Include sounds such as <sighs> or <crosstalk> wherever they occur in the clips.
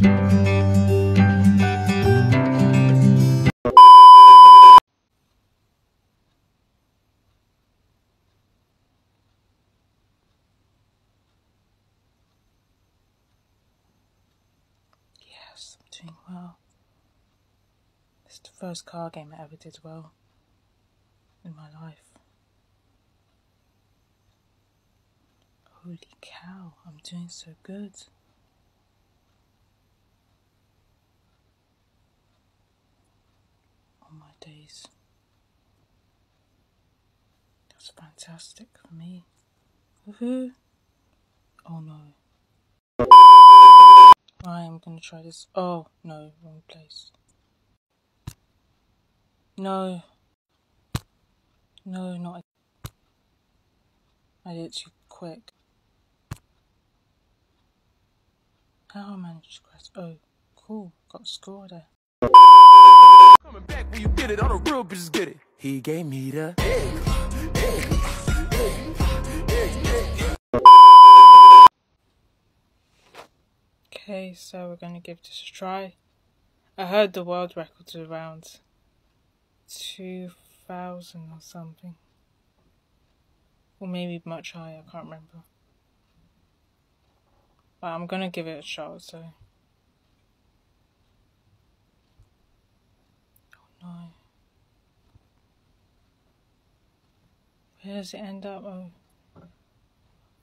Yes, I'm doing well. It's the first car game I ever did well in my life. Holy cow, I'm doing so good. On my days. That's fantastic for me. Woohoo! Oh no. I'm gonna try this. Oh, no, wrong place. No. No, not. I did it too quick. How I managed to press. Oh, cool. Got a score there. Coming back when you get it, all the real bitches get it. He gave me the. Okay, so we're gonna give this a try. I heard the world record's around 2000 or something. Or maybe much higher, I can't remember. But I'm gonna give it a shot, so. Where does it end up? Oh.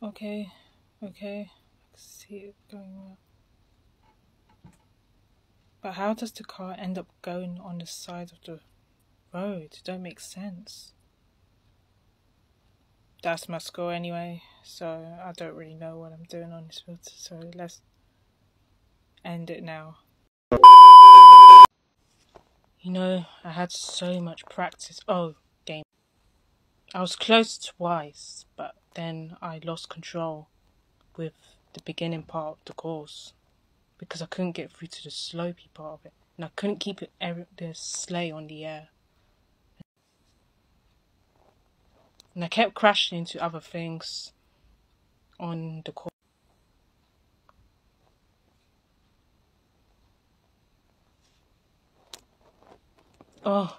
Okay, okay. I can see it going well. But how does the car end up going on the side of the road? It don't make sense. That's my score anyway, so I don't really know what I'm doing on this filter, so let's end it now. You know, I had so much practice. Oh, game. I was close twice, but then I lost control with the beginning part of the course because I couldn't get through to the slopey part of it, and I couldn't keep the sleigh on the air. And I kept crashing into other things on the course. Oh,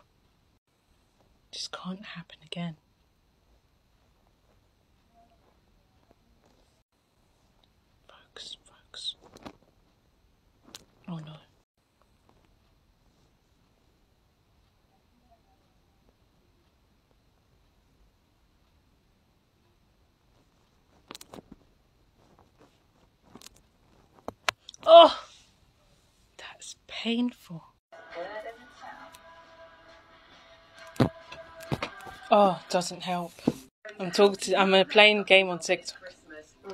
just can't happen again. Focus, focus. Oh no. Oh, that's painful. Oh, doesn't help. I'm talking to. I'm playing game on TikTok.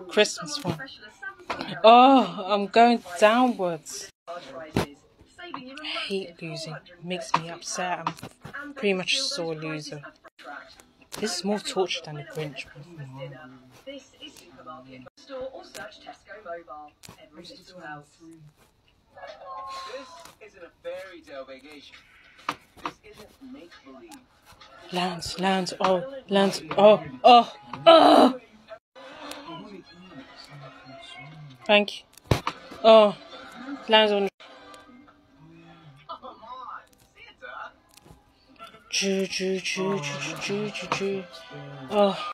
Christmas one. Oh, I'm going downwards. I hate losing. Makes me upset. I'm pretty much a sore loser. This is more torture than the Grinch. This isn't a fairy tale vacation. Lands, lands, oh, Lance, oh, oh, oh! Thank you. Oh, Lance on. Choo, choo, choo, choo, choo, choo, choo. Oh,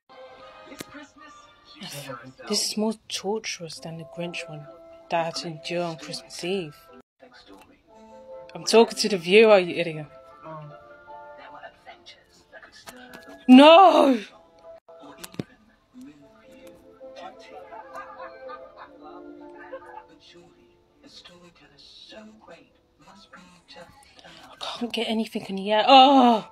This is more torturous than the Grinch one that I had to endure on Christmas Eve. I'm talking to the viewer, you idiot. Just enough. Can't get anything in the air. Oh!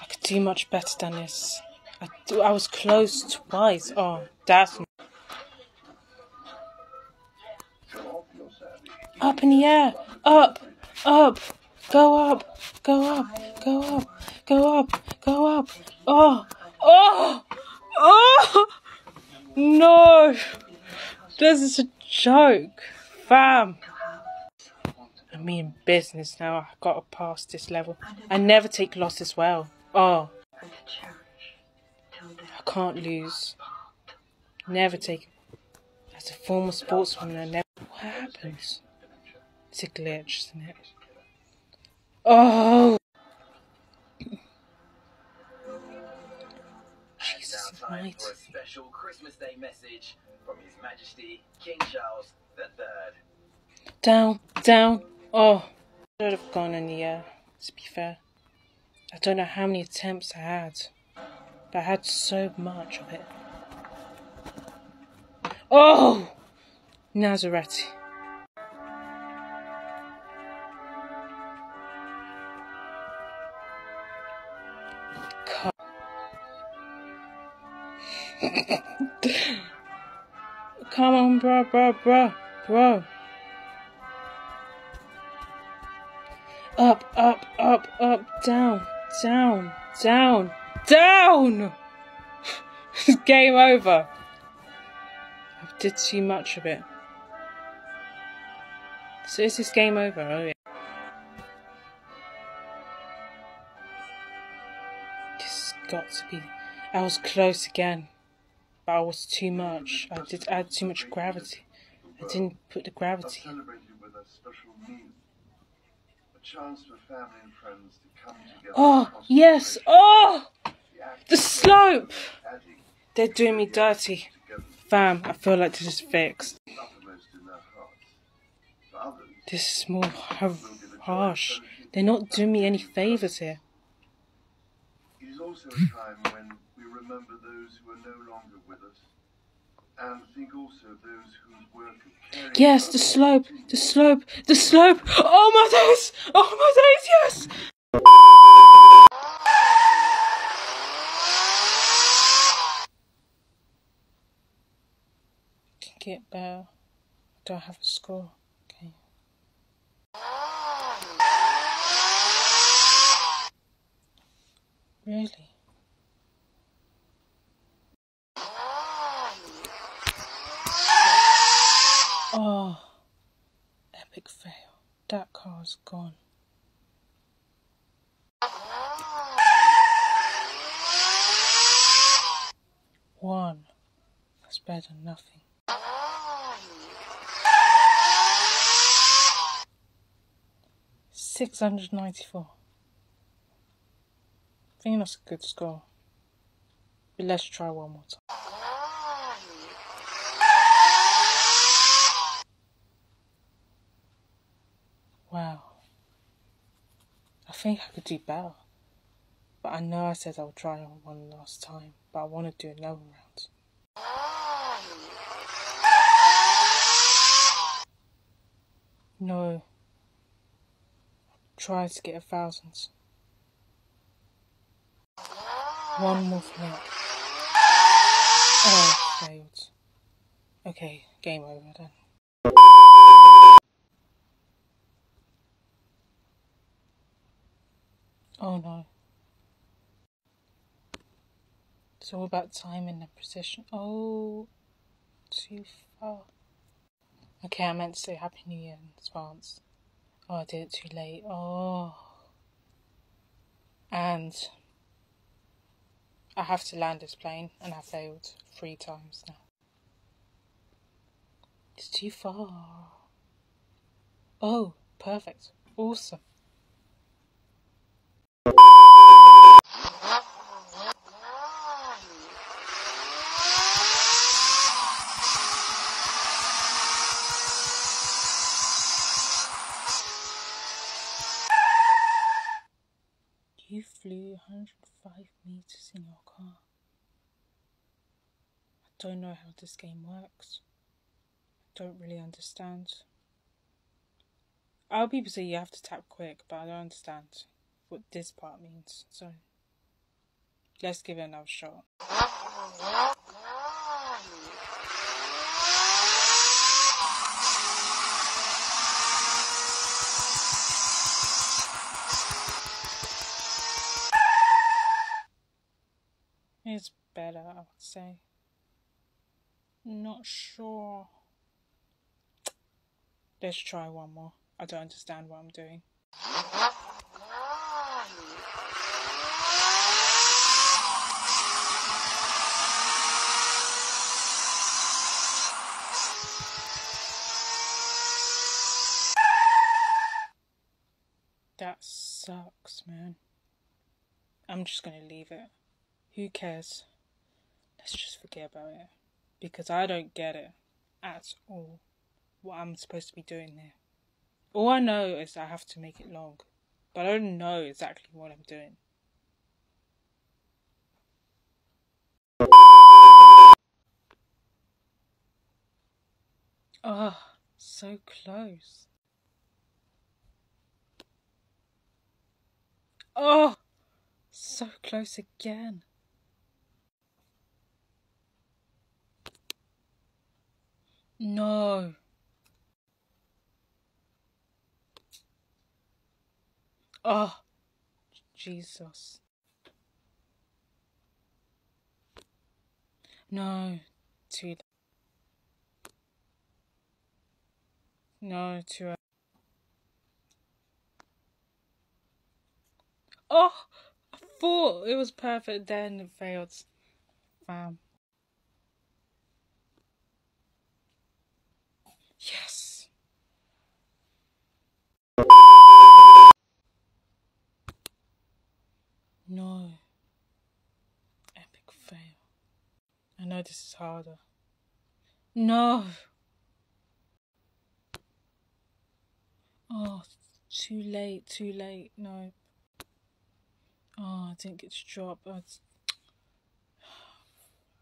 I could do much better than this. I, do- I was close twice. Oh, that's up in the air. Up, up, go up, go up, go up, go up, go up. Oh, oh, oh! No, this is a joke, fam. I mean, business now. I gotta pass this level. I never take losses well. Oh, I can't lose. Never take. As a former sportswoman, I never. What happens? It's a glitch, isn't it? Oh! Jesus Almighty. for a special Christmas Day message from His Majesty King Charles III. Down, down. Oh, I should have gone in the air. To be fair, I don't know how many attempts I had, but I had so much of it. Oh, Nazareth. <laughs> Come on, bro, bro, bro, bro. Up, up, up, up, down, down, down, down! <laughs> Game over. I did too much of it. So is this game over? Oh yeah. This has got to be. I was close again. But I was too much. I did add too much gravity. I didn't put the gravity. celebrated with a special meal. A chance for family and friends to come together. Oh, yes! Oh! The act The of slope! They're doing me dirty. Fam, I feel like this is fixed. uppermost in their hearts. For others, This is more harsh. They're not doing me any favours here. It is also a time when we remember those who are no longer with us. And think also of those whose work of caring Yes, the slope, the slope, the slope! Oh my days! Oh my days, yes! Can get better. Do I have a score? Really? Oh, epic fail. That car's gone. One. That's better than nothing. Six hundred ninety-four. I think that's a good score. But let's try one more time. Wow. I think I could do better. But I know I said I would try on one last time, but I want to do another round. No. Try to get a thousand. One more flip. Oh, failed. Okay, game over then. Oh no. It's all about timing and precision. Oh, too far. Okay, I meant to say Happy New Year in advance. Oh, I did it too late. Oh. And I have to land this plane, and I failed three times now. It's too far. Oh, perfect. Awesome. You flew 105 meters in your car. I don't know how this game works. I don't really understand. I'll people say you have to tap quick, but I don't understand what this part means. So let's give it another shot. It's better, I would say. Not sure. Let's try one more. I don't understand what I'm doing. That sucks, man. I'm just gonna leave it. Who cares? Let's just forget about it. Because I don't get it at all. What I'm supposed to be doing there. All I know is I have to make it long. But I don't know exactly what I'm doing. Oh, so close. Oh, so close again. No. Oh, Jesus. No, too. No, too. Oh, I thought it was perfect, then it failed. Bam. Yes. No. Epic fail. I know this is harder. No. Oh, too late, too late. No. Oh, I didn't get to drop. I was...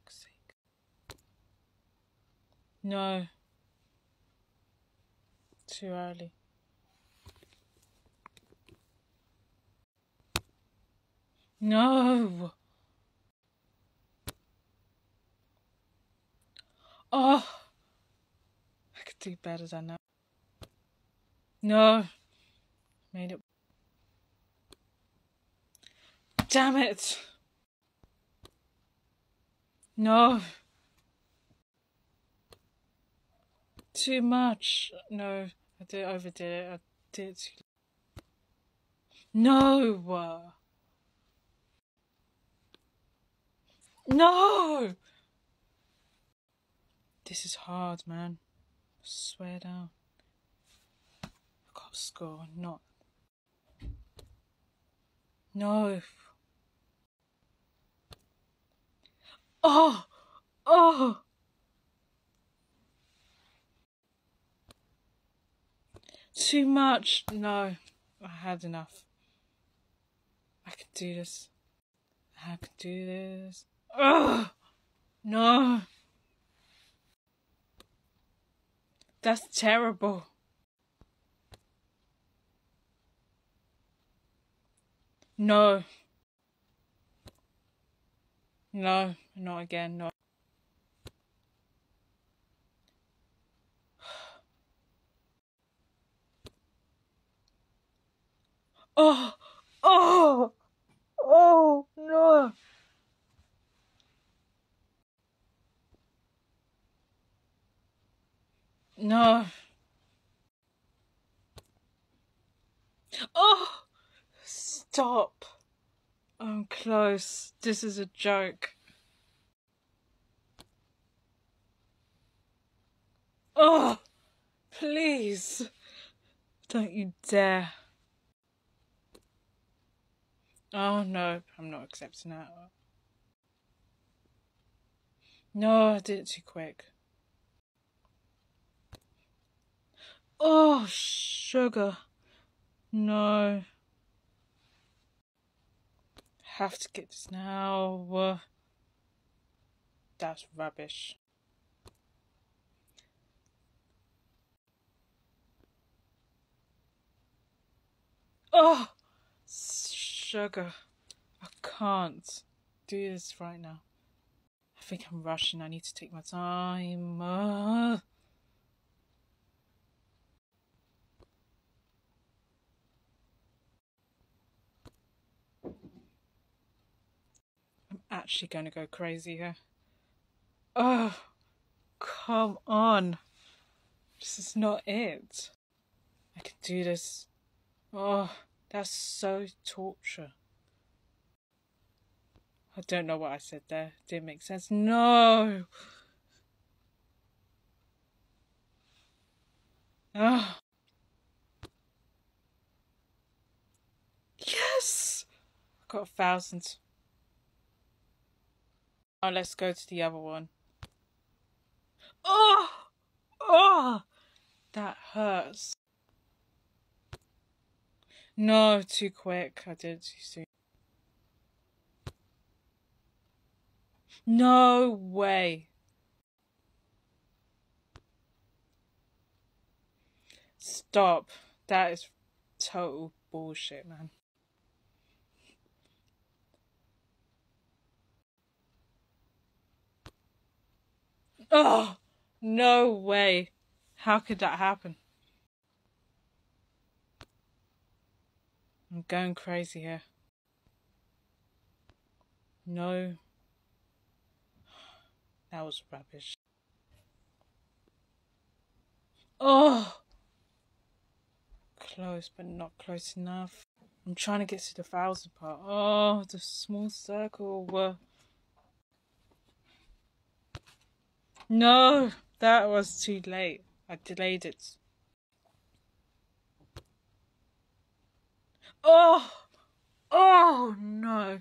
sake. No. Too early. No. Oh. I could do better than that. No. Made it. Damn it. No. Too much. No, I did overdid it. I did. No. No. This is hard, man. I swear down. I got score, not. No. Oh, oh. Too much. No, I had enough. I can do this. I can do this. Ugh. No. That's terrible. No. No, not again, no. <sighs> Oh, oh, no. No. Oh, stop. I'm close. This is a joke. Oh, please. Don't you dare. Oh no, I'm not accepting that. No, I did it too quick. Oh, sugar. No. Have to get this now. Uh, That's rubbish. Oh, sugar. I can't do this right now. I think I'm rushing. I need to take my time. Uh. Actually going to go crazy here. Oh, come on. This is not it. I can do this. Oh, that's so torture. I don't know what I said there. Didn't make sense. No. Ah. Yes! I got a thousand. Now let's go to the other one. Oh! Oh! That hurts. No, too quick. I did too soon. No way. Stop. That is total bullshit, man. Oh, no way. How could that happen? I'm going crazy here. No. That was rubbish. Oh! Close, but not close enough. I'm trying to get to the thousand part. Oh, the small circle. Uh, no, that was too late. I delayed it. Oh! Oh no!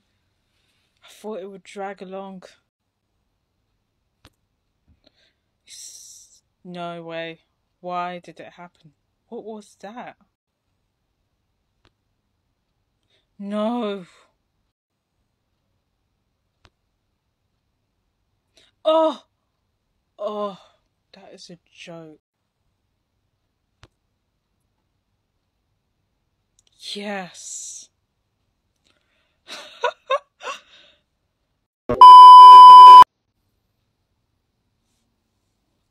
I thought it would drag along. No way. Why did it happen? What was that? No. Oh! Oh, that is a joke. Yes.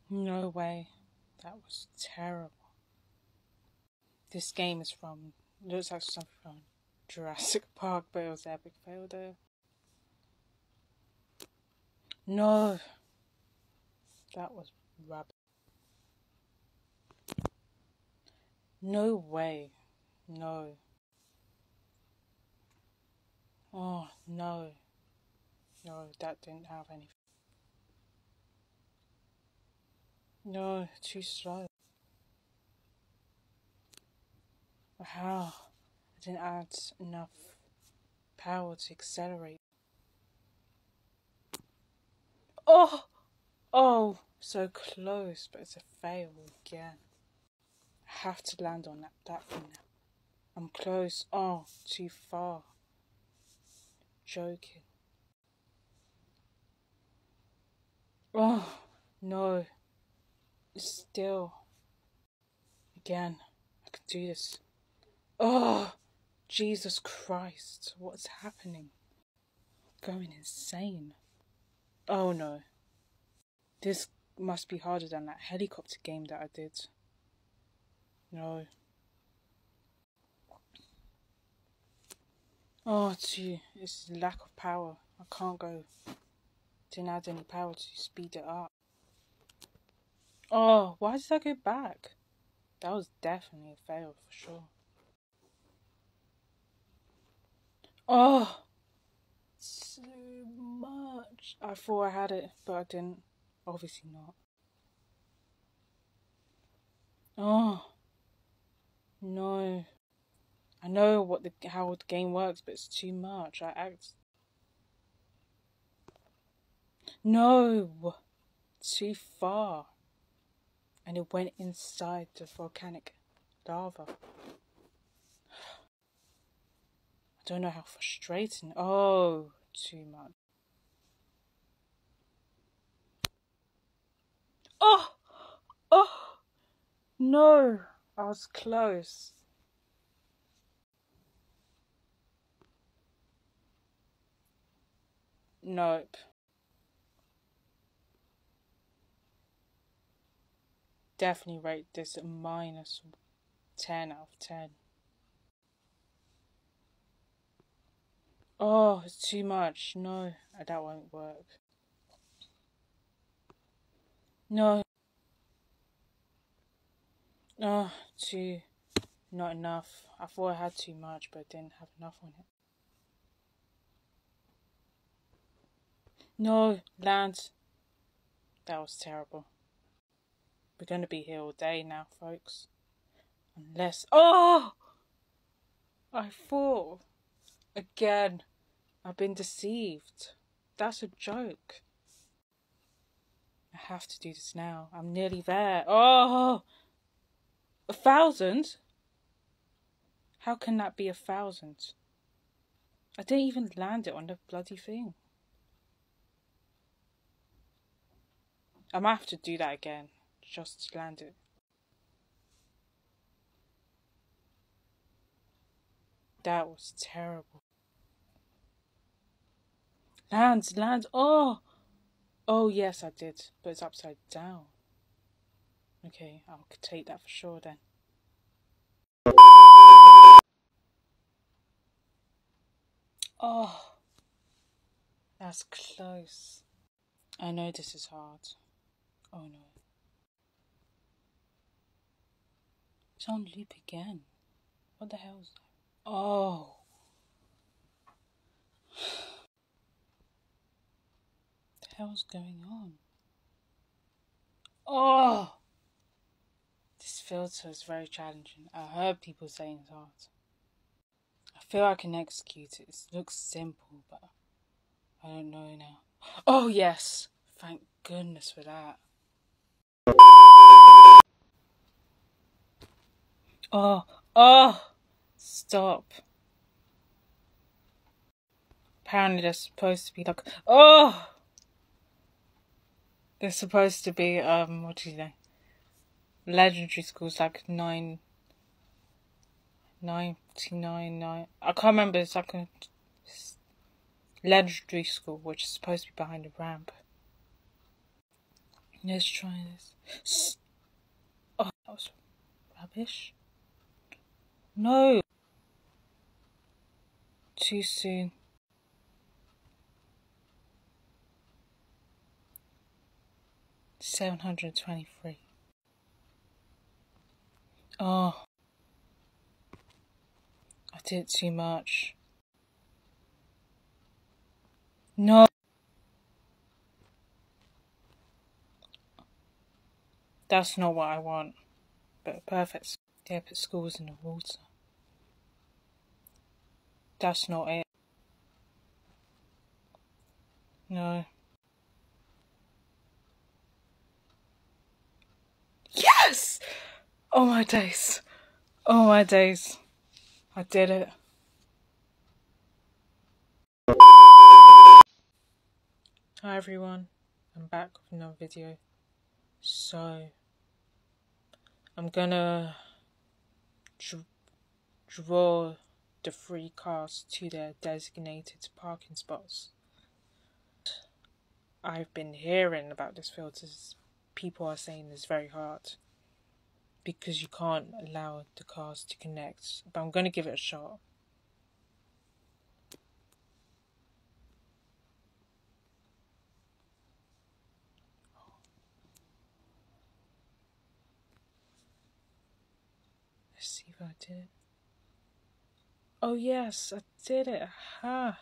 no way. That was terrible. This game is from looks like something from Jurassic <laughs> Park, but it was epic fail there. No. That was rubbish. No way. No. Oh, no. No, that didn't have anything. No, too slow. How? I didn't add enough power to accelerate. Oh! Oh, so close, but it's a fail again. I have to land on that platform now. I'm close. Oh, too far. Joking. Oh, no. Still. Again. I can do this. Oh, Jesus Christ. What's happening? Going insane. Oh no. This must be harder than that helicopter game that I did. No. Oh, gee, it's lack of power. I can't go. Didn't add any power to speed it up. Oh, why did I go back? That was definitely a fail for sure. Oh, so much. I thought I had it, but I didn't. Obviously not. Oh, no. I know what the how the game works, but it's too much. I act. No, too far. And it went inside the volcanic lava. I don't know how frustrating. Oh, too much. Oh, oh, no, I was close. Nope. Definitely rate this minus 10 out of 10. Oh, it's too much. No, that won't work. No. Oh, too. Not enough. I thought I had too much, but didn't have enough on it. No, land. That was terrible. We're going to be here all day now, folks. Unless. Oh! I fall. Again. I've been deceived. That's a joke. I have to do this now. I'm nearly there. Oh! A thousand? How can that be a thousand? I didn't even land it on the bloody thing. I might have to do that again. Just land it. That was terrible. Lands, lands. Oh! Oh, yes, I did. But it's upside down. Okay, I'll take that for sure then. Oh, that's close. I know this is hard. Oh no. It's on loop again. What the hell is that? Oh. The hell's going on? Oh! This filter is very challenging. I heard people saying it's hard. I feel I can execute it. It looks simple, but I don't know now. Oh, yes! Thank goodness for that. Oh, oh! Stop. Apparently, they're supposed to be like, oh! They're supposed to be, um, what do you say? Legendary schools like nine, ninety-nine, nine. I can't remember. It's like a legendary school, which is supposed to be behind a ramp. Let's try this. Oh, that was rubbish. No. Too soon. Seven hundred twenty-three. Oh. I did too much. No. That's not what I want. But perfect. Yeah, put schools in the water. That's not it. No. Yes! Oh my days. Oh my days. I did it. Hi everyone. I'm back with another video. So, I'm gonna dr- draw the three cars to their designated parking spots. I've been hearing about this filter. People are saying it's very hard because you can't allow the cars to connect. But I'm going to give it a shot. Let's see if I did it. Oh yes, I did it. Aha.